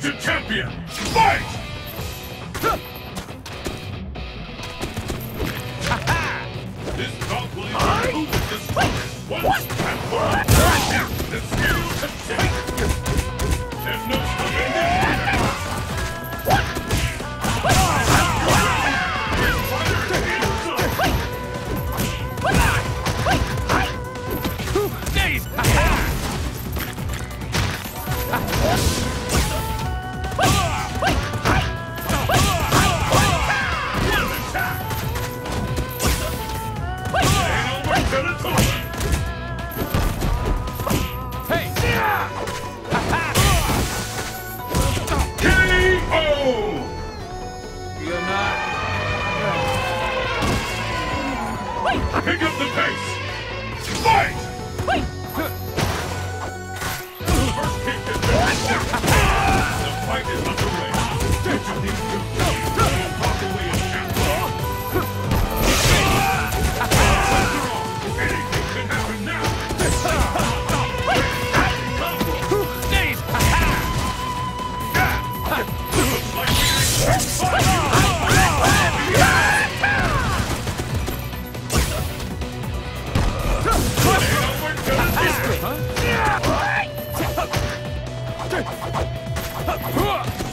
to champion! Fight! This dog will either who is the strongest once and. Pick up the pace! Fight! Wait. First kick is The fight is underway. Did you need Huh?